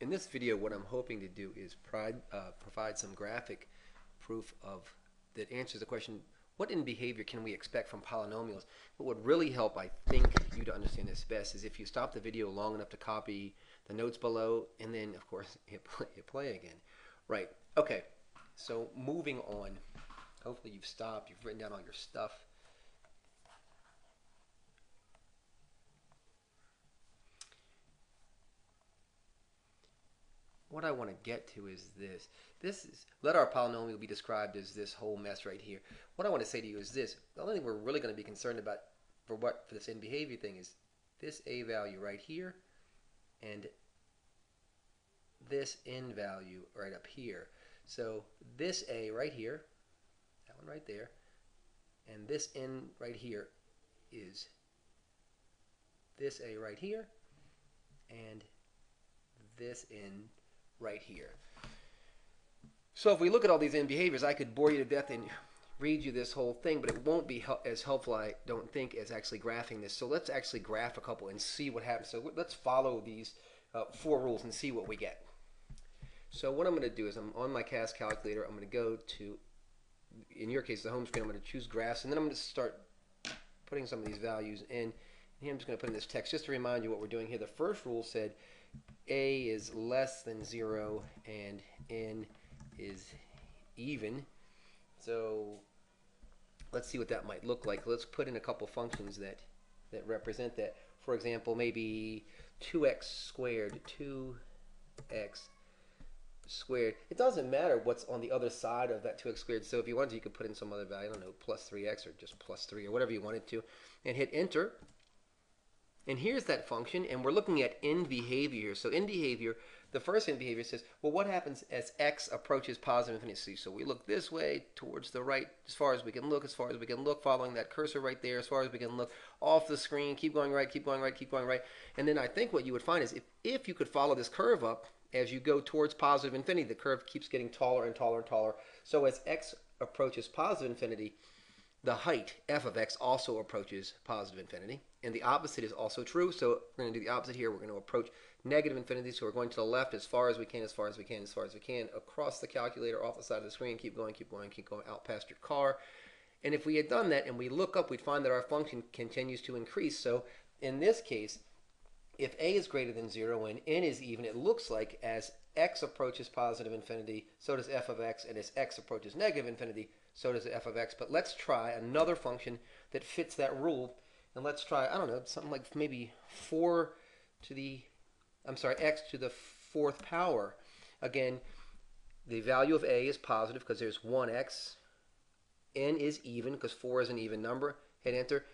In this video, what I'm hoping to do is uh, provide some graphic proof of that answers the question, what end behavior can we expect from polynomials? What would really help, I think, you to understand this best is if you stop the video long enough to copy the notes below and then, of course, hit play, hit play again. Right, okay, so moving on. Hopefully you've stopped, you've written down all your stuff. What I want to get to is this. This is let our polynomial be described as this whole mess right here. What I want to say to you is this. The only thing we're really going to be concerned about for what for this end behavior thing is this a value right here and this n value right up here. So this a right here, that one right there, and this n right here is this a right here and this n right here. So if we look at all these end behaviors, I could bore you to death and read you this whole thing, but it won't be hel as helpful, I don't think, as actually graphing this. So let's actually graph a couple and see what happens. So let's follow these uh, four rules and see what we get. So what I'm going to do is I'm on my CAS calculator. I'm going to go to, in your case, the home screen. I'm going to choose graphs, and then I'm going to start putting some of these values in. And here I'm just going to put in this text just to remind you what we're doing here. The first rule said a is less than 0 and n is even. So let's see what that might look like. Let's put in a couple functions that, that represent that. For example, maybe 2x squared, 2x squared. It doesn't matter what's on the other side of that 2x squared. So if you wanted to, you could put in some other value, I don't know, plus 3x or just plus 3 or whatever you wanted to, and hit enter. And here's that function, and we're looking at end behavior. So end behavior, the first end behavior says, well, what happens as x approaches positive infinity? So we look this way towards the right as far as we can look, as far as we can look, following that cursor right there, as far as we can look off the screen, keep going right, keep going right, keep going right. And then I think what you would find is if, if you could follow this curve up as you go towards positive infinity, the curve keeps getting taller and taller and taller. So as x approaches positive infinity, the height, f of x, also approaches positive infinity. And the opposite is also true. So we're going to do the opposite here. We're going to approach negative infinity. So we're going to the left as far as we can, as far as we can, as far as we can, across the calculator, off the side of the screen. Keep going, keep going, keep going, out past your car. And if we had done that and we look up, we'd find that our function continues to increase. So in this case, if a is greater than 0 and n is even, it looks like as x approaches positive infinity, so does f of x, and as x approaches negative infinity, so does f of x. But let's try another function that fits that rule. And let's try, I don't know, something like maybe 4 to the, I'm sorry, x to the fourth power. Again, the value of a is positive because there's 1x. n is even because 4 is an even number. Hit enter.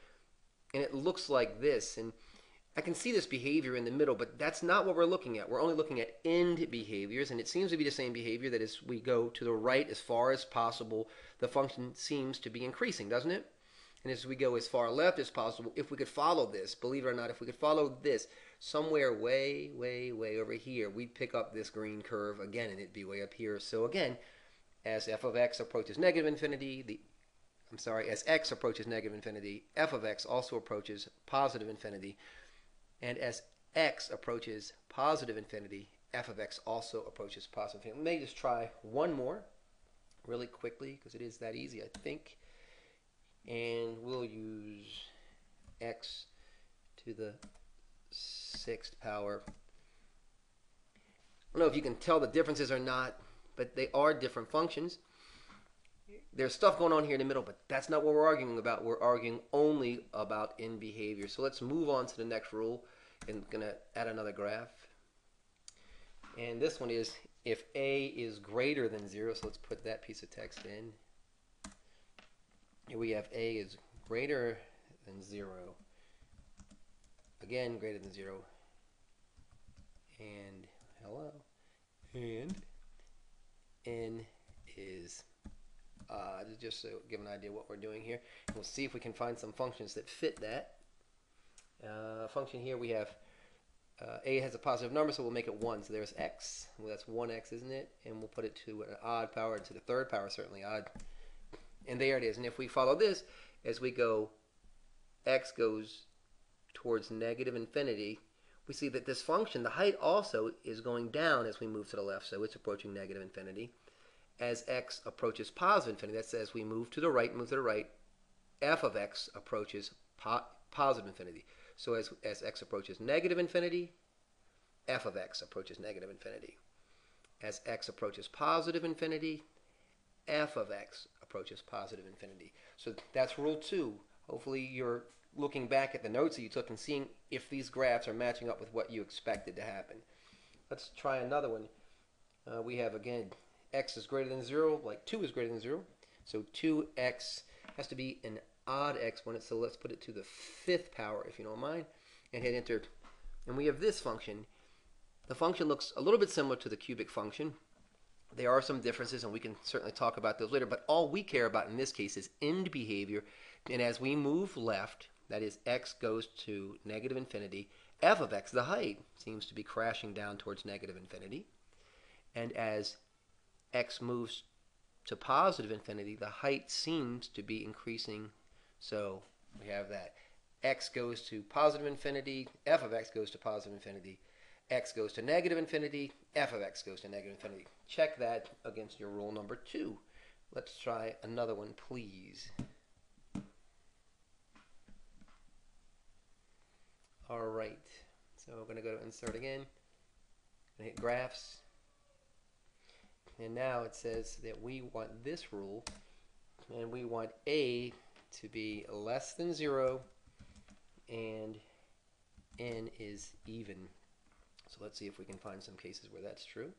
And it looks like this. And I can see this behavior in the middle, but that's not what we're looking at. We're only looking at end behaviors, and it seems to be the same behavior that as we go to the right as far as possible, the function seems to be increasing, doesn't it? And as we go as far left as possible, if we could follow this, believe it or not, if we could follow this somewhere way, way, way over here, we'd pick up this green curve again, and it'd be way up here. So again, as f of x approaches negative infinity, the I'm sorry, as x approaches negative infinity, f of x also approaches positive infinity. And as x approaches positive infinity, f of x also approaches positive infinity. Let me just try one more really quickly because it is that easy, I think. And we'll use x to the sixth power. I don't know if you can tell the differences or not, but they are different functions. There's stuff going on here in the middle, but that's not what we're arguing about. We're arguing only about end behavior. So let's move on to the next rule and to add another graph. And this one is if a is greater than 0, so let's put that piece of text in. Here we have a is greater than 0. Again, greater than 0. And hello. And n is uh, just to give an idea what we're doing here. We'll see if we can find some functions that fit that. Uh, function here we have uh, a has a positive number, so we'll make it 1. So there's x. Well, that's 1x, isn't it? And we'll put it to an odd power, to the third power, certainly odd. And there it is. And if we follow this, as we go, x goes towards negative infinity, we see that this function, the height also is going down as we move to the left, so it's approaching negative infinity. As x approaches positive infinity, that says we move to the right, move to the right, f of x approaches po positive infinity. So as, as x approaches negative infinity, f of x approaches negative infinity. As x approaches positive infinity, f of x approaches positive infinity. So that's rule two. Hopefully you're looking back at the notes that you took and seeing if these graphs are matching up with what you expected to happen. Let's try another one. Uh, we have, again, x is greater than 0, like 2 is greater than 0. So 2x has to be an odd exponent, so let's put it to the fifth power, if you don't mind, and hit enter. And we have this function. The function looks a little bit similar to the cubic function. There are some differences, and we can certainly talk about those later, but all we care about in this case is end behavior. And as we move left, that is x goes to negative infinity, f of x, the height, seems to be crashing down towards negative infinity. And as x moves to positive infinity, the height seems to be increasing. So we have that x goes to positive infinity, f of x goes to positive infinity, x goes to negative infinity, f of x goes to negative infinity. Check that against your rule number two. Let's try another one, please. All right, so we're going to go to insert again hit graphs. And now it says that we want this rule and we want A to be less than 0 and n is even. So let's see if we can find some cases where that's true.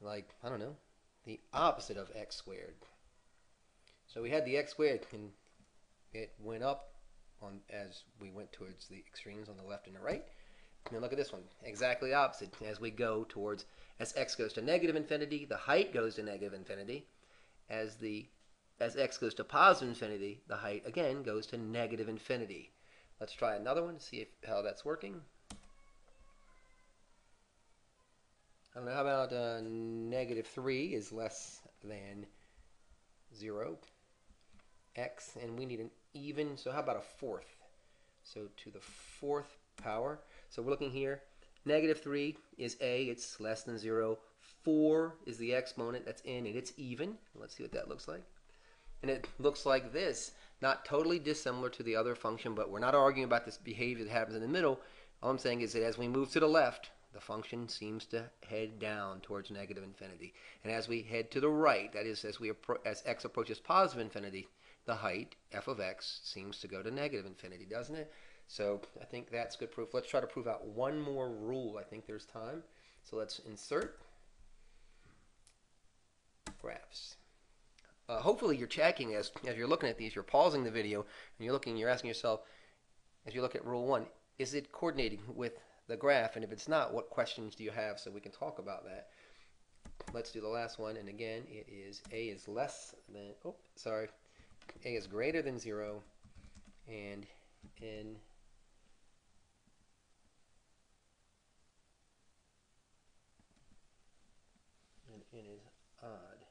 Like, I don't know, the opposite of x squared. So we had the x squared and it went up on as we went towards the extremes on the left and the right. And look at this one, exactly opposite. As we go towards, as x goes to negative infinity, the height goes to negative infinity. As the as x goes to positive infinity, the height again goes to negative infinity. Let's try another one to see if, how that's working. I don't know, how about uh, negative 3 is less than 0 x, and we need an even, so how about a fourth? So to the fourth power. So we're looking here. Negative 3 is a, it's less than 0. 4 is the exponent that's in, and it's even. Let's see what that looks like. And it looks like this. Not totally dissimilar to the other function, but we're not arguing about this behavior that happens in the middle. All I'm saying is that as we move to the left, the function seems to head down towards negative infinity. And as we head to the right, that is, as we as x approaches positive infinity, the height, f of x, seems to go to negative infinity, doesn't it? So I think that's good proof. Let's try to prove out one more rule. I think there's time. So let's insert graphs. Uh, hopefully you're checking as, as you're looking at these, you're pausing the video, and you're looking, you're asking yourself, as you look at rule one, is it coordinating with the graph? And if it's not, what questions do you have so we can talk about that? Let's do the last one, and again, it is A is less than, oh, sorry, a is greater than 0 and n and is odd.